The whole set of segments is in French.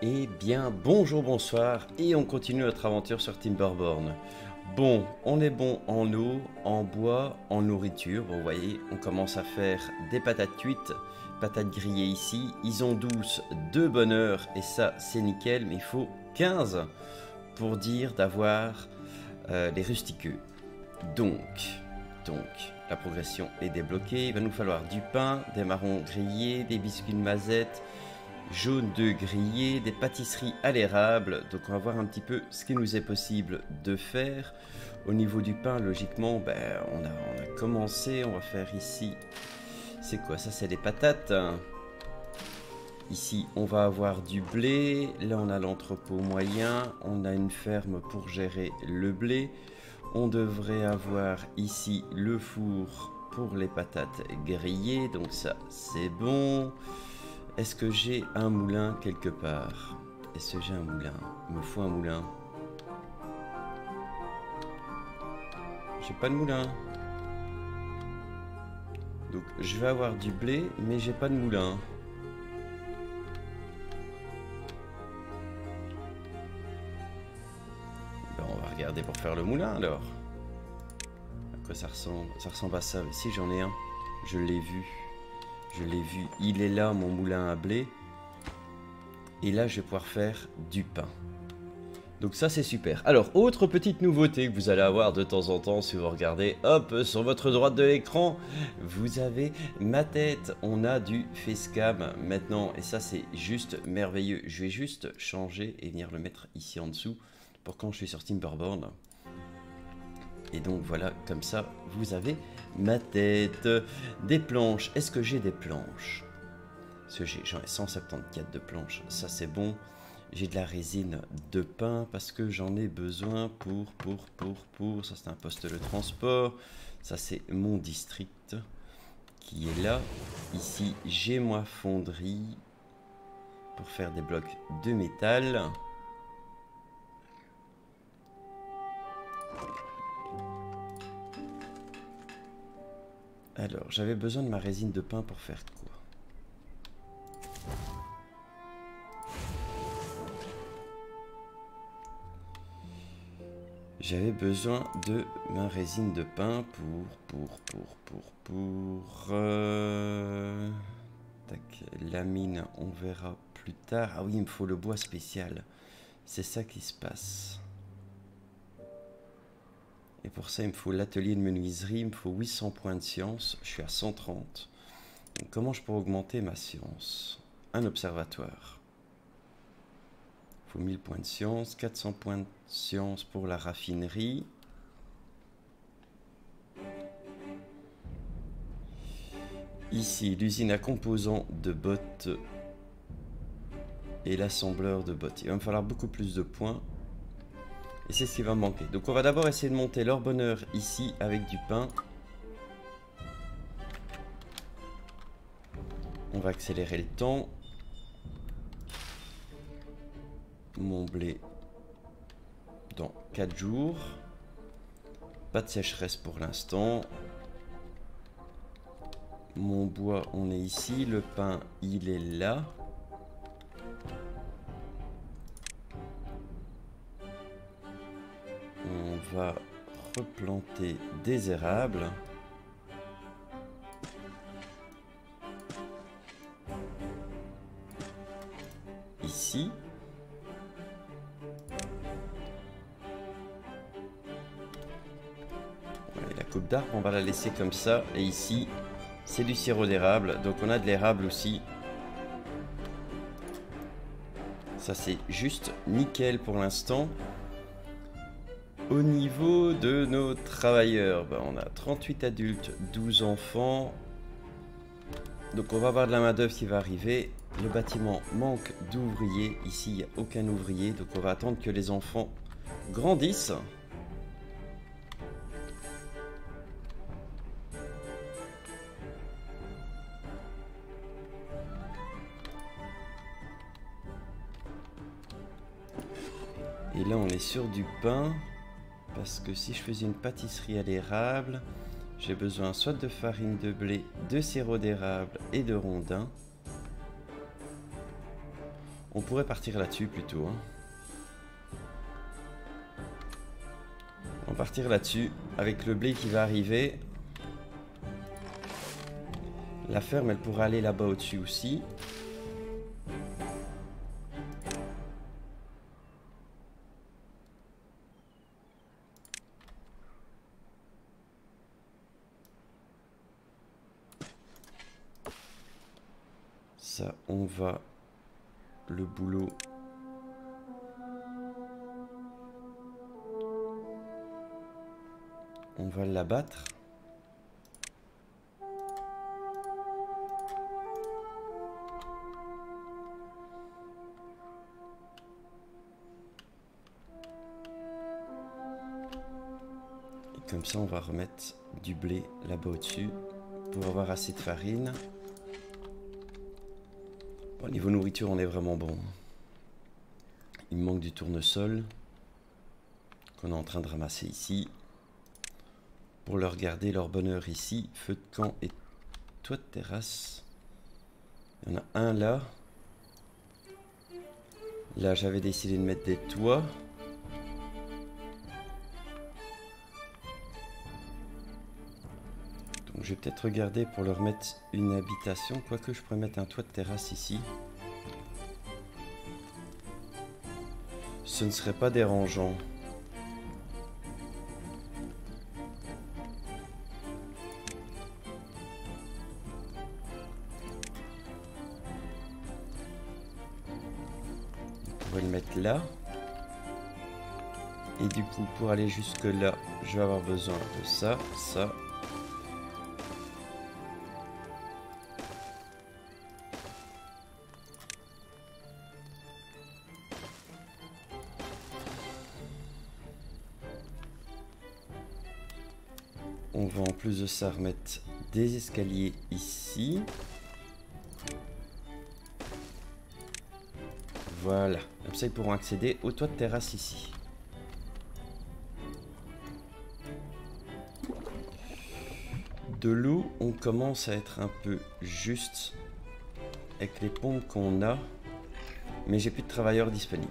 Eh bien, bonjour, bonsoir, et on continue notre aventure sur Timberborn. Bon, on est bon en eau, en bois, en nourriture. vous voyez, on commence à faire des patates cuites, patates grillées ici. Ils ont 12 de bonheur, et ça, c'est nickel, mais il faut 15 pour dire d'avoir euh, les rustiqueux. Donc, donc, la progression est débloquée. Il va nous falloir du pain, des marrons grillés, des biscuits de mazette, jaune de grillé, des pâtisseries à l'érable. Donc on va voir un petit peu ce qu'il nous est possible de faire. Au niveau du pain, logiquement, ben, on, a, on a commencé. On va faire ici... C'est quoi? Ça C'est des patates. Ici, on va avoir du blé. Là, on a l'entrepôt moyen. On a une ferme pour gérer le blé. On devrait avoir ici le four pour les patates grillées. Donc ça, c'est bon. Est-ce que j'ai un moulin quelque part? Est-ce que j'ai un moulin? Il me faut un moulin. J'ai pas de moulin. Donc je vais avoir du blé, mais j'ai pas de moulin. Ben, on va regarder pour faire le moulin alors. À quoi ça ressemble? Ça ressemble à ça. Si j'en ai un, je l'ai vu. Je l'ai vu. Il est là, mon moulin à blé. Et là, je vais pouvoir faire du pain. Donc ça, c'est super. Alors, autre petite nouveauté que vous allez avoir de temps en temps si vous regardez, hop, sur votre droite de l'écran, vous avez ma tête. On a du facecam maintenant. Et ça, c'est juste merveilleux. Je vais juste changer et venir le mettre ici en dessous pour quand je suis sur Timberborn. Et donc voilà, comme ça, vous avez ma tête. Des planches. Est-ce que j'ai des planches? Parce que j'en ai 174 de planches. Ça, c'est bon. J'ai de la résine de pain parce que j'en ai besoin pour, pour, pour, pour. Ça, c'est un poste de transport. Ça, c'est mon district qui est là. Ici, j'ai ma fonderie pour faire des blocs de métal. Alors, j'avais besoin de ma résine de pain pour faire quoi? J'avais besoin de ma résine de pain pour, pour, pour, pour, pour... Euh, tac, la mine, on verra plus tard. Ah oui, il me faut le bois spécial. C'est ça qui se passe. Et pour ça, il me faut l'atelier de menuiserie, il me faut 800 points de science, je suis à 130. comment je pourrais augmenter ma science? Un observatoire. Il faut 1000 points de science, 400 points de science pour la raffinerie. Ici, l'usine à composants de bottes et l'assembleur de bottes. Il va me falloir beaucoup plus de points. Et c'est ce qui va manquer. Donc on va d'abord essayer de monter leur bonheur ici avec du pain. On va accélérer le temps. Mon blé dans 4 jours. Pas de sécheresse pour l'instant. Mon bois, on est ici. Le pain, il est là. Replanter des érables. Ici. la coupe d'arbre, on va la laisser comme ça. Et ici, c'est du sirop d'érable. Donc on a de l'érable aussi. Ça, c'est juste nickel pour l'instant. Au niveau de nos travailleurs, ben, on a 38 adultes, 12 enfants. Donc on va avoir de la main d'œuvre qui va arriver. Le bâtiment manque d'ouvriers. Ici, il n'y a aucun ouvrier. Donc on va attendre que les enfants grandissent. Et là, on est sur du pain. Parce que si je faisais une pâtisserie à l'érable, j'ai besoin soit de farine de blé, de sirop d'érable et de rondin. On pourrait partir là-dessus plutôt. Hein. On va partir là-dessus. Avec le blé qui va arriver. La ferme, elle pourrait aller là-bas au-dessus aussi. Va le boulot. On va l'abattre. Comme ça on va remettre du blé là-bas au-dessus pour avoir assez de farine au niveau nourriture, on est vraiment bon. Il manque du tournesol qu'on est en train de ramasser ici. Pour leur garder leur bonheur ici, feu de camp et toit de terrasse. Il y en a un là. Là, j'avais décidé de mettre des toits. Je vais peut-être regarder pour leur mettre une habitation, quoique je pourrais mettre un toit de terrasse ici. Ce ne serait pas dérangeant. On pourrait le mettre là. Et du coup, pour aller jusque là, je vais avoir besoin de ça, ça, ça, remettre des escaliers ici. Voilà. Comme ça, ils pourront accéder au toit de terrasse ici. De l'eau, on commence à être un peu juste avec les pompes qu'on a. Mais j'ai plus de travailleurs disponibles.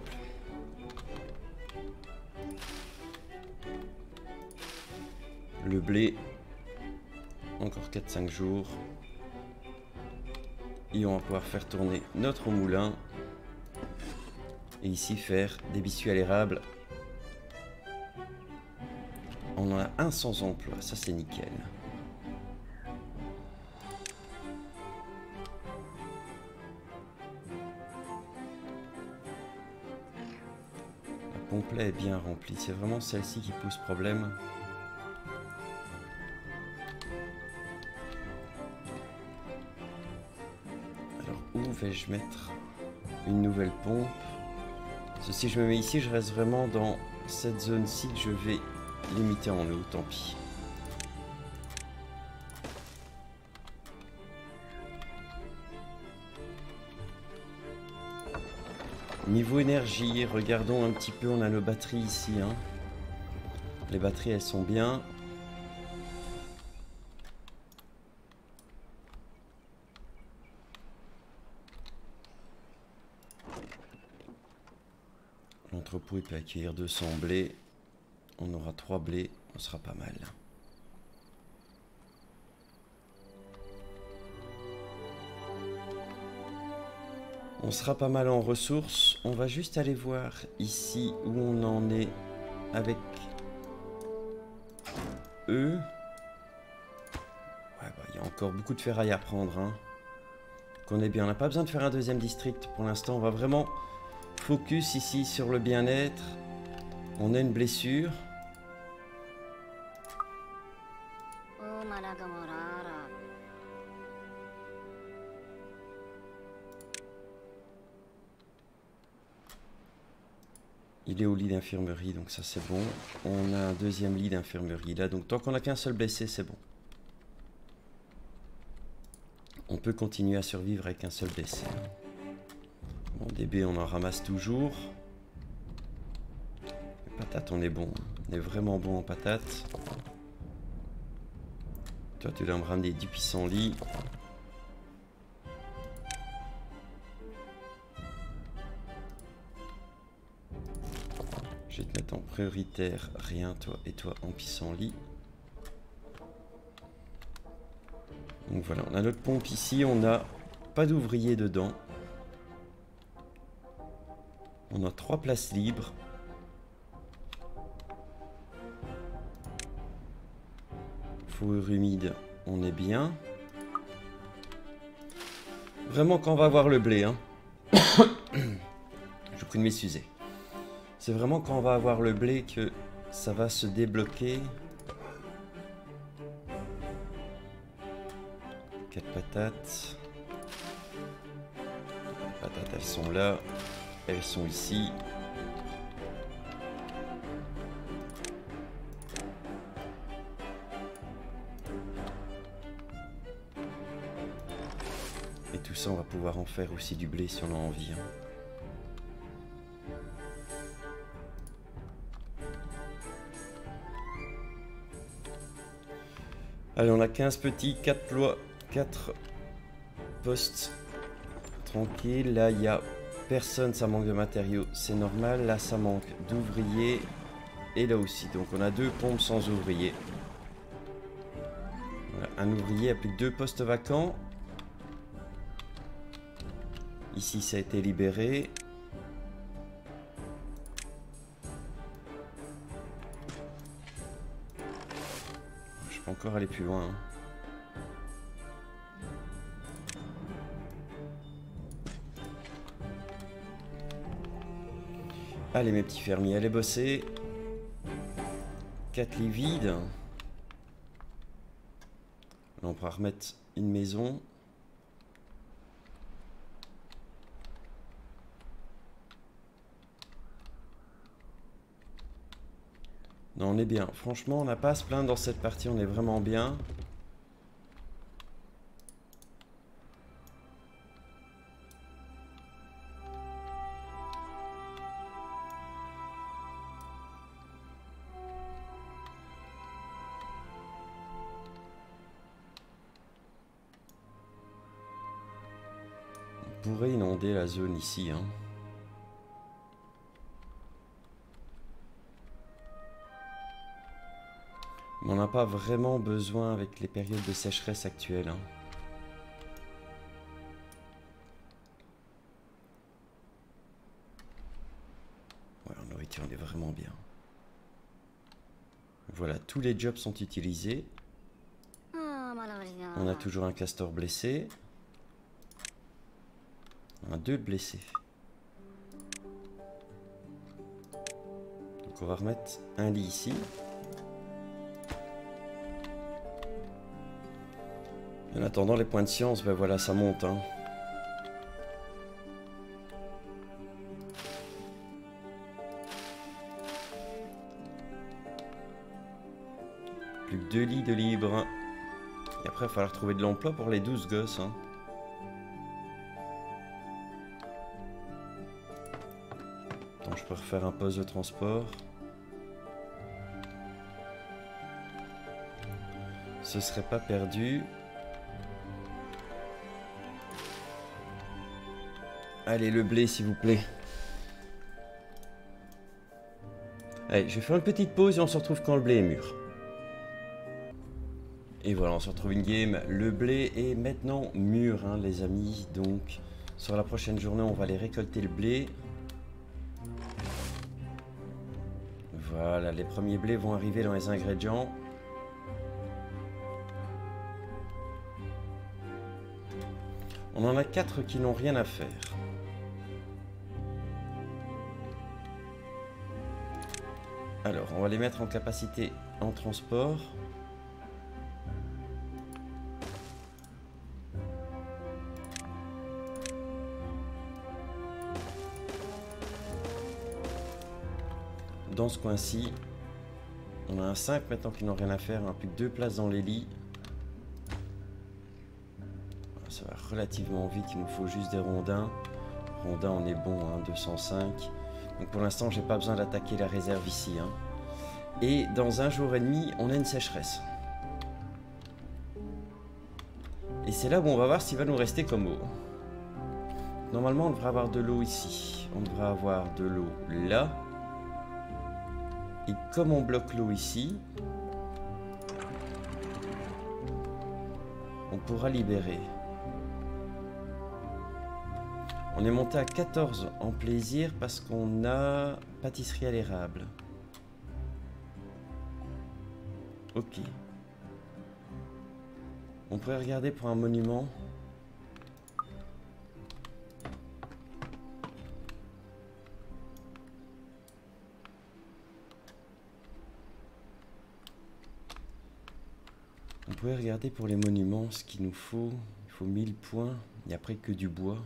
Le blé, encore 4-5 jours. Et on va pouvoir faire tourner notre moulin. Et ici faire des biscuits à l'érable. On en a un sans emploi, ça c'est nickel. La pompe est bien remplie, c'est vraiment celle-ci qui pose problème. Vais-je mettre une nouvelle pompe? Si je me mets ici, je reste vraiment dans cette zone-ci que je vais limiter en eau, tant pis. Niveau énergie, regardons un petit peu, on a nos batteries ici. Hein. Les batteries, elles sont bien. L'entrepôt peut accueillir 200 blés. On aura 3 blés, on sera pas mal. On sera pas mal en ressources. On va juste aller voir ici où on en est avec eux. Ouais, bah, il y a encore beaucoup de ferraille à prendre. Hein. Qu'on bien. On n'a pas besoin de faire un deuxième district pour l'instant. On va vraiment Focus ici sur le bien-être. On a une blessure. Il est au lit d'infirmerie, donc ça c'est bon. On a un deuxième lit d'infirmerie là, donc tant qu'on n'a qu'un seul blessé, c'est bon. On peut continuer à survivre avec un seul blessé. Bon, DB, on en ramasse toujours. Les patates, on est bon. On est vraiment bon en patates. Toi, tu dois me ramener du pissenlit. Je vais te mettre en prioritaire rien, toi et toi en pissenlit. Donc voilà, on a notre pompe ici, on n'a pas d'ouvrier dedans. On a trois places libres. Fourrure humide, on est bien. Vraiment quand on va voir le blé, hein. Je prie de m'excuser. C'est vraiment quand on va avoir le blé que ça va se débloquer. Quatre patates. Les patates, elles sont là. Elles sont ici. Et tout ça, on va pouvoir en faire aussi du blé si on a envie. hein. Allez, on a 15 petits, 4 lois, 4 postes. Tranquille, là il y a personne, ça manque de matériaux, c'est normal. Là ça manque d'ouvriers. Et là aussi, donc on a deux pompes sans ouvriers. Un ouvrier, a plus deux postes vacants. Ici ça a été libéré. Je peux encore aller plus loin. hein. Allez mes petits fermiers, allez bosser. 4 lits vides. Là, on pourra remettre une maison. Non, on est bien. Franchement, on n'a pas à se plaindre dans cette partie, on est vraiment bien. Pourrait inonder la zone ici, hein. Mais on n'a pas vraiment besoin avec les périodes de sécheresse actuelles. hein. Ouais, en nourriture, on est vraiment bien. Voilà, tous les jobs sont utilisés. On a toujours un castor blessé. On a deux blessés. Donc on va remettre un lit ici. En attendant les points de science, ben voilà, ça monte. Hein. Plus que deux lits de libre. Et après, il va falloir trouver de l'emploi pour les 12 gosses. Hein. Peux refaire un poste de transport. Ce serait pas perdu. Allez, le blé, s'il vous plaît. Allez, je vais faire une petite pause et on se retrouve quand le blé est mûr. Et voilà, on se retrouve une game. Le blé est maintenant mûr, hein, les amis. Donc, sur la prochaine journée, on va aller récolter le blé. Voilà, les premiers blés vont arriver dans les ingrédients. On en a quatre qui n'ont rien à faire. Alors, on va les mettre en capacité en transport. Dans ce coin-ci, on a un 5 maintenant qui n'ont rien à faire, n'a plus que deux places dans les lits. Ça va relativement vite, il nous faut juste des rondins. Rondins, on est bon, hein, 205. Donc pour l'instant, j'ai pas besoin d'attaquer la réserve ici. hein. Et dans un jour et demi, on a une sécheresse. Et c'est là où on va voir s'il va nous rester comme eau. Normalement, on devrait avoir de l'eau ici. On devrait avoir de l'eau là. Et comme on bloque l'eau ici, on pourra libérer. On est monté à 14 en plaisir parce qu'on a pâtisserie à l'érable. Ok. On pourrait regarder pour un monument. Pourrait regarder pour les monuments ce qu'il nous faut. Il faut 1000 points. Il n'y a après que du bois.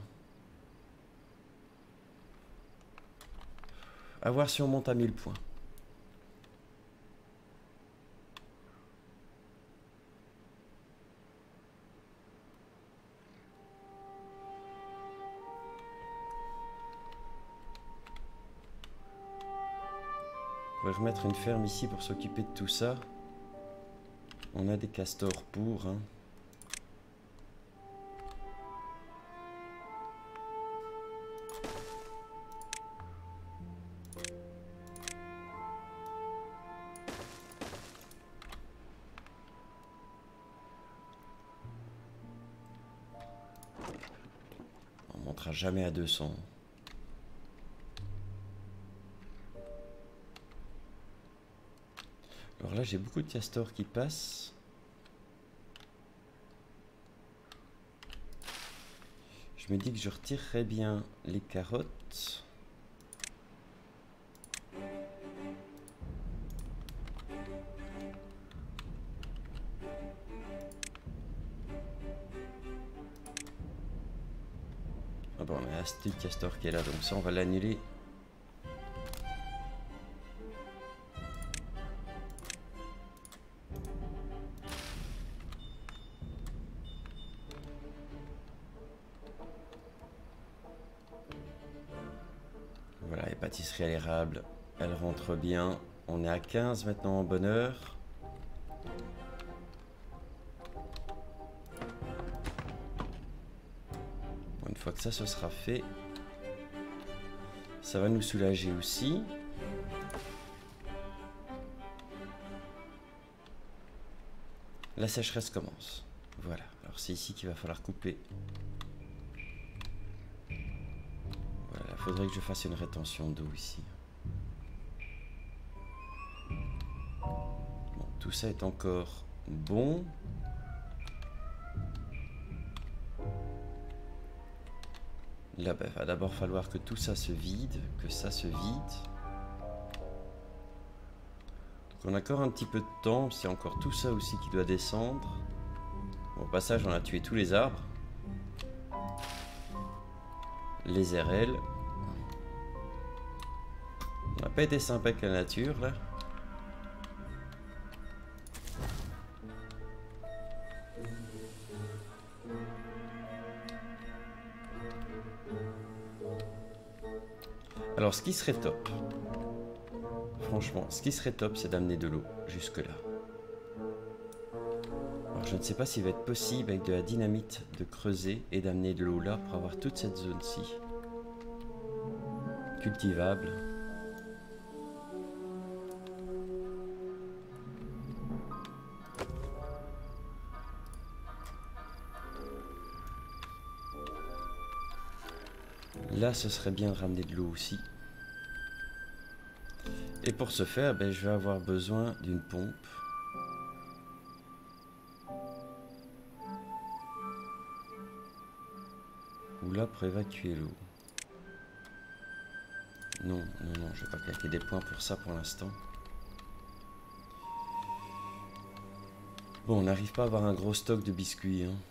A voir si on monte à 1000 points. On va remettre une ferme ici pour s'occuper de tout ça. On a des castors pour. Hein. jamais à 200. Alors là, j'ai beaucoup de castors qui passent. Je me dis que je retirerais bien les carottes. Astute Castor qui est là, donc ça on va l'annuler. Bien. On est à 15 maintenant en bonheur. fois que ça, ce sera fait, ça va nous soulager aussi. La sécheresse commence. Voilà. Alors c'est ici qu'il va falloir couper. Voilà, il faudrait que je fasse une rétention d'eau ici. Tout ça est encore bon. Là, il ben, va d'abord falloir que tout ça se vide, que ça se vide. Donc on a encore un petit peu de temps, c'est encore tout ça aussi qui doit descendre. Au passage, on a tué tous les arbres. Les RL. On n'a pas été sympa avec la nature, là. Alors, ce qui serait top, franchement, ce qui serait top, c'est d'amener de l'eau jusque-là. Alors, je ne sais pas s'il va être possible avec de la dynamite de creuser et d'amener de l'eau là pour avoir toute cette zone-ci cultivable. Là, ce serait bien de ramener de l'eau aussi. Pour ce faire, ben, je vais avoir besoin d'une pompe. Ou là pour évacuer l'eau. Non, non, non, je vais pas claquer des points pour ça pour l'instant. Bon, on n'arrive pas à avoir un gros stock de biscuits. Hein.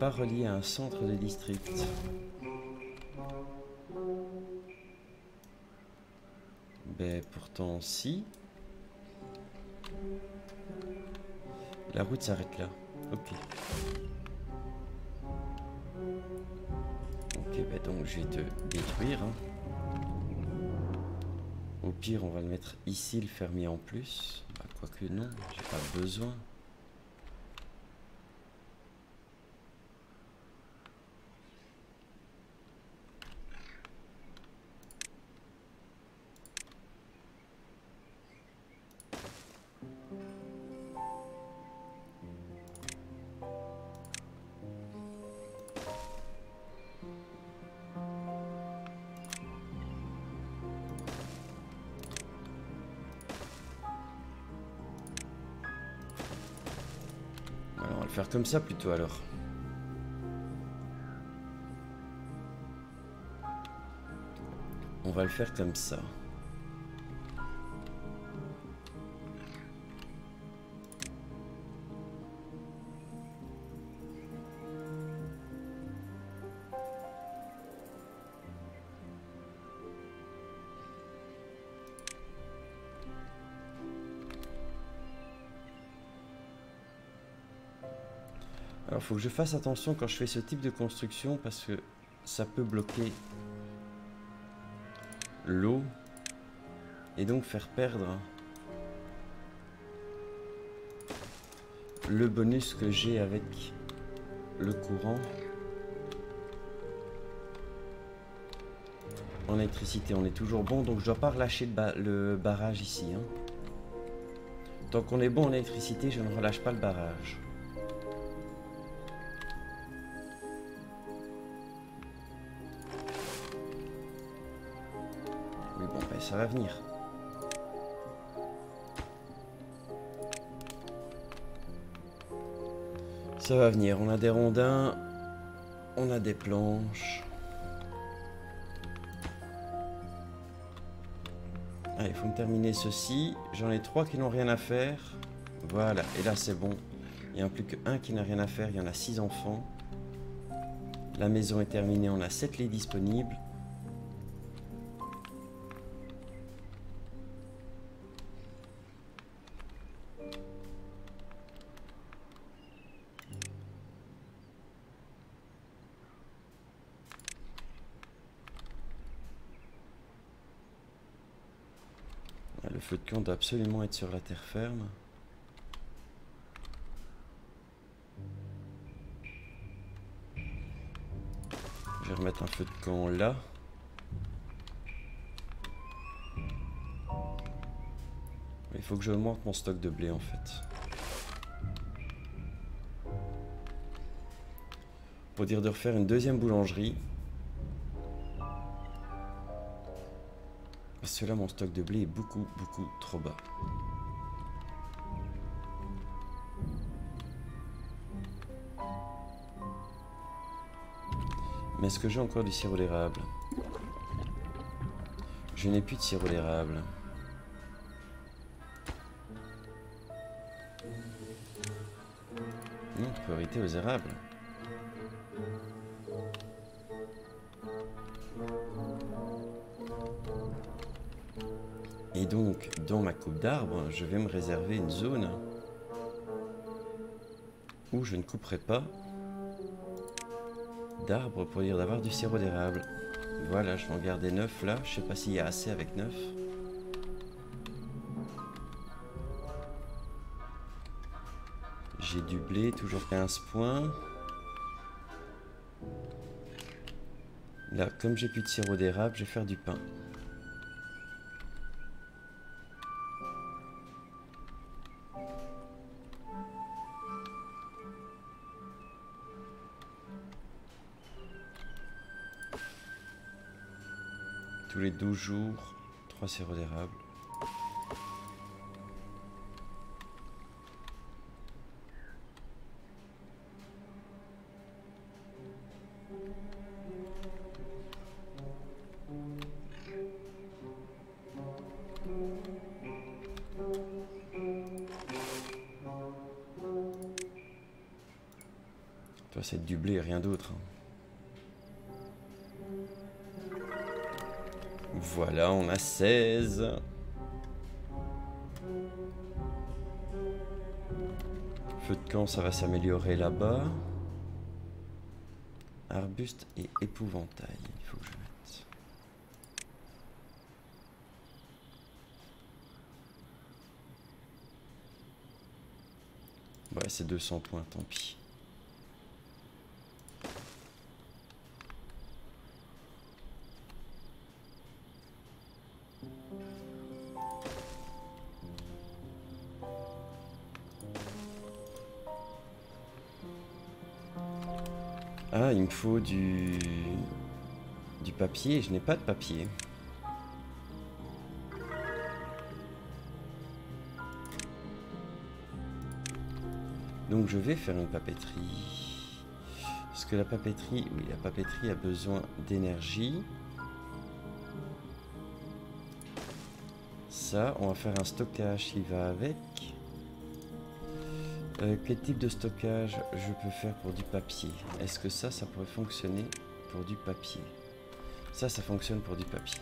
Pas relié à un centre de district. Ben pourtant si. La route s'arrête là. Ok. Ok, ben donc je vais te détruire. Hein. Au pire, on va le mettre ici, le fermier en plus. Bah, quoique non, j'ai pas besoin. Comme ça plutôt alors. On va le faire comme ça. Faut que je fasse attention quand je fais ce type de construction parce que ça peut bloquer l'eau et donc faire perdre le bonus que j'ai avec le courant en électricité. On est toujours bon, donc je dois pas relâcher le, barrage ici. Hein. Tant qu'on est bon en électricité, je ne relâche pas le barrage. Ça va venir. Ça va venir. On a des rondins. On a des planches. Allez, il faut me terminer ceci. J'en ai trois qui n'ont rien à faire. Voilà, et là c'est bon. Il n'y en a plus qu'un qui n'a rien à faire. Il y en a six enfants. La maison est terminée. On a sept lits disponibles. Feu de camp doit absolument être sur la terre ferme. Je vais remettre un feu de camp là. Il faut que je monte mon stock de blé en fait. Pour dire de refaire une deuxième boulangerie. Là, mon stock de blé est beaucoup, beaucoup trop bas. Mais est-ce que j'ai encore du sirop d'érable? Je n'ai plus de sirop d'érable. Non, priorité aux érables. Et donc, dans ma coupe d'arbre, je vais me réserver une zone où je ne couperai pas d'arbres pour dire d'avoir du sirop d'érable. Voilà, je vais en garder 9 là. Je sais pas s'il y a assez avec 9. J'ai du blé, toujours 15 points. Là, comme j'ai plus de sirop d'érable, je vais faire du pain. Les 12 jours, 3 sirop d'érable. Toi, c'est du blé rien d'autre. Hein. Voilà, on a 16. Feu de camp, ça va s'améliorer là-bas. Arbuste et épouvantail, il faut que je mette. Ouais, c'est 200 points, tant pis. Du... du papier. Je n'ai pas de papier. Donc je vais faire une papeterie. Parce que la papeterie, oui, la papeterie a besoin d'énergie. Ça, on va faire un stockage qui va avec. Euh, quel type de stockage je peux faire pour du papier? Est-ce que ça, ça pourrait fonctionner pour du papier? Ça, ça fonctionne pour du papier.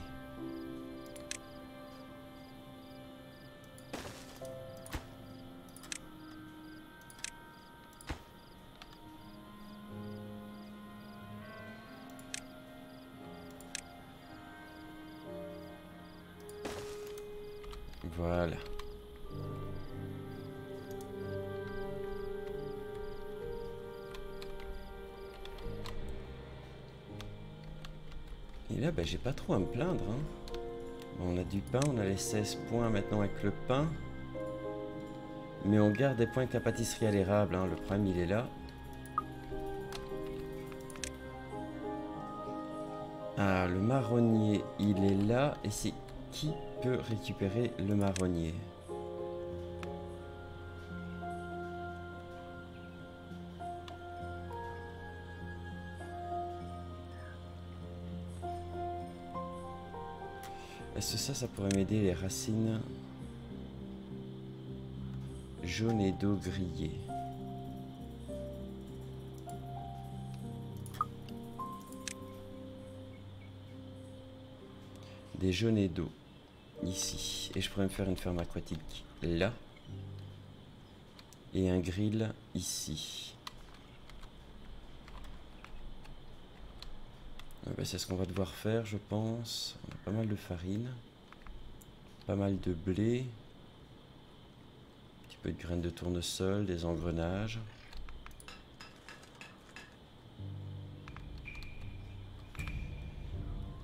J'ai pas trop à me plaindre. hein. On a du pain, on a les 16 points maintenant avec le pain. Mais on garde des points avec la pâtisserie à l'érable. hein. Le problème, il est là. Ah, le marronnier, il est là. Et c'est qui peut récupérer le marronnier? Est-ce que ça, ça pourrait m'aider les racines jaunes et d'eau grillées Des jaunes et d'eau ici. Et je pourrais me faire une ferme aquatique là. Et un grill ici. Bah, C'est ce qu'on va devoir faire, je pense. On a pas mal de farine. Pas mal de blé. Un petit peu de graines de tournesol, des engrenages.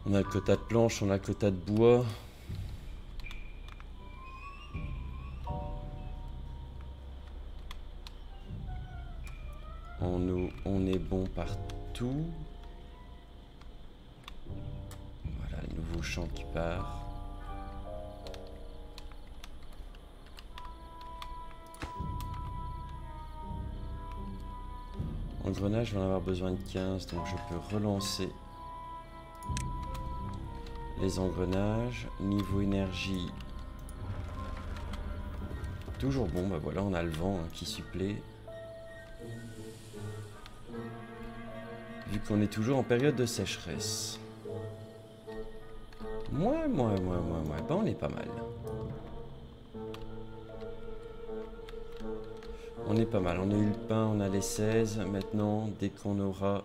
On a le quota de planches, on a le quota de bois. Eau, on est bon partout. Champ qui part. Engrenage, je vais en avoir besoin de 15, donc je peux relancer les engrenages. Niveau énergie, toujours bon. Bah voilà, on a le vent hein, qui supplée. Vu qu'on est toujours en période de sécheresse. Moi, moi, moi, moi, moi. Bah on est pas mal. On est pas mal. On a eu le pain, on a les 16. Maintenant, dès qu'on aura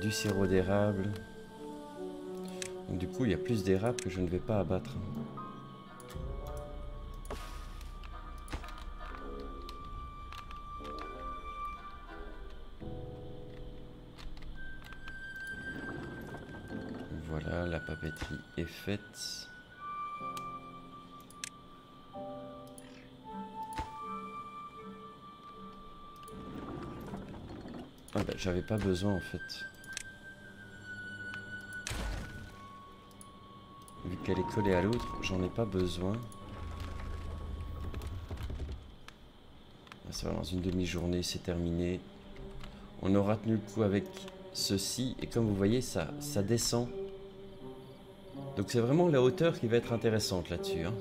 du sirop d'érable. Du coup, il y a plus d'érables que je ne vais pas abattre. La papeterie est faite. Ah bah, j'avais pas besoin en fait. Vu qu'elle est collée à l'autre, j'en ai pas besoin. Ah, Ça va, dans une demi-journée, c'est terminé. On aura tenu le coup avec ceci. Et comme vous voyez, ça descend. Donc c'est vraiment la hauteur qui va être intéressante là-dessus. hein.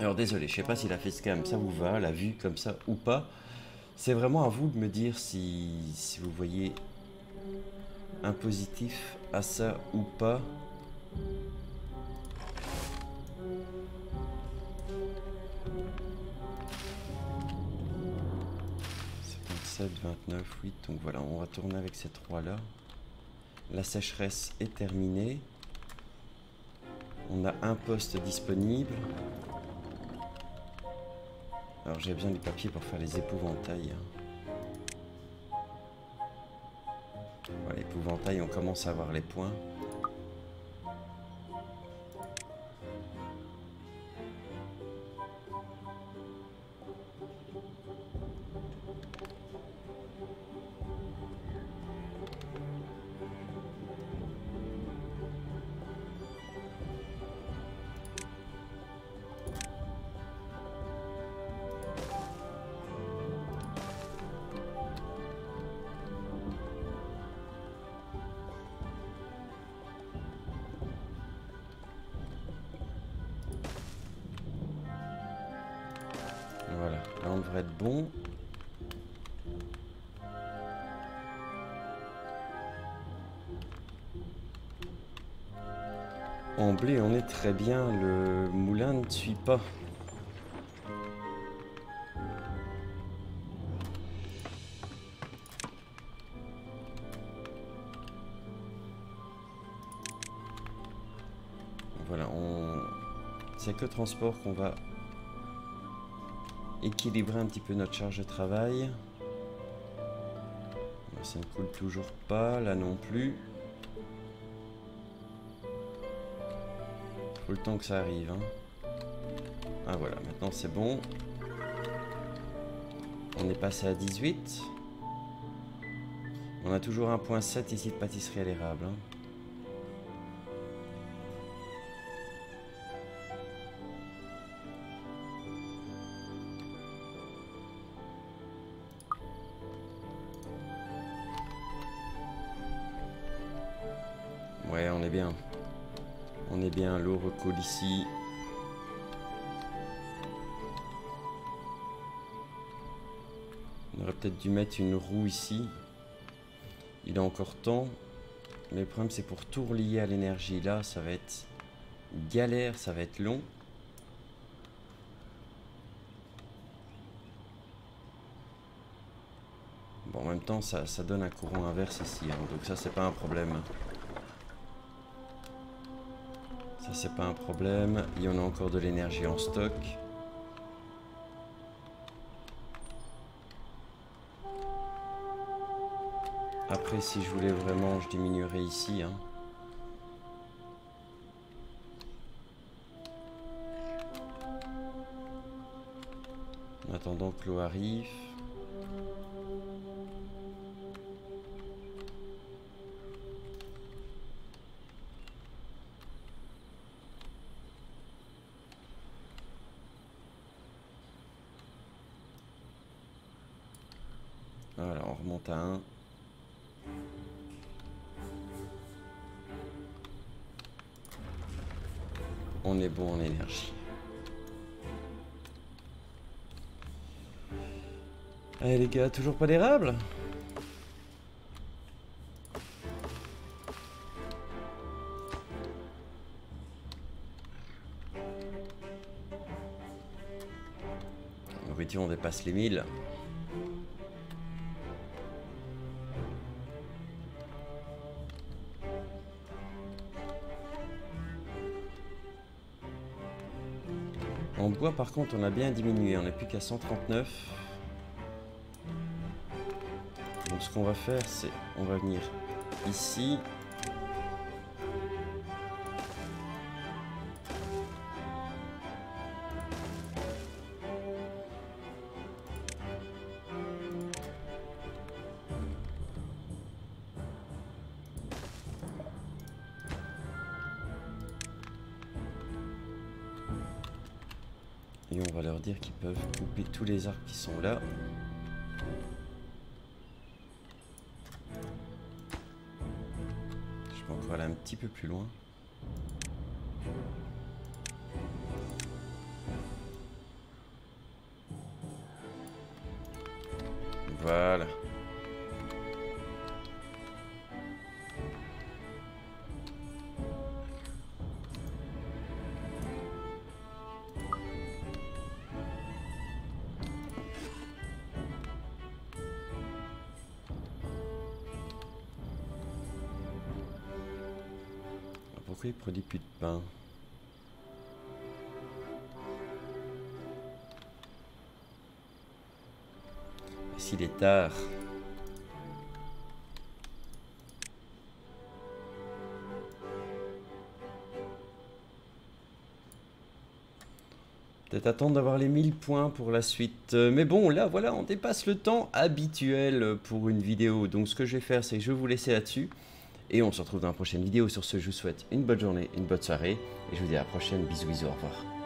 Alors désolé, je sais pas si la facecam ça vous va, la vue comme ça ou pas. C'est vraiment à vous de me dire si, vous voyez un positif à ça ou pas. « 29, 8. Donc voilà, on va tourner avec ces trois-là. La sécheresse est terminée. On a un poste disponible. Alors j'ai bien du papier pour faire les épouvantails. hein. Voilà, l'épouvantail, on commence à avoir les points. Bien. Le moulin ne suit pas. Voilà, on... c'est que transport qu'on va équilibrer un petit peu notre charge de travail. Ça ne coule toujours pas, là non plus. Le temps que ça arrive. Hein. Ah voilà, maintenant c'est bon. On est passé à 18. On a toujours un point 7 ici de pâtisserie à l'érable. Hein. Ici. On aurait peut-être dû mettre une roue ici. Il a encore temps. Mais le problème, c'est pour tout relier à l'énergie. Là, ça va être galère, ça va être long. Bon, en même temps, ça, donne un courant inverse ici. Hein. donc ça, c'est pas un problème. Ça, c'est pas un problème. Il y en a encore de l'énergie en stock. Après, si je voulais vraiment, je diminuerais ici. Hein. En attendant que l'eau arrive. Remonte à 1. On est bon en énergie. Allez les gars, toujours pas d'érable? On dépasse les 1000. Par contre, on a bien diminué. On n'est plus qu'à 139. Donc, ce qu'on va faire, c'est... On va venir ici. Tous les arbres qui sont là. Je peux encore aller un petit peu plus loin. Voilà. Pourquoi il produit plus de pain S'il est tard. Peut-être attendre d'avoir les 1000 points pour la suite. Euh, mais bon, là, voilà, on dépasse le temps habituel pour une vidéo. Donc, ce que je vais faire, c'est que je vais vous laisser là-dessus. Et on se retrouve dans la prochaine vidéo. Sur ce, je vous souhaite une bonne journée, une bonne soirée. Et je vous dis à la prochaine. Bisous, bisous, au revoir.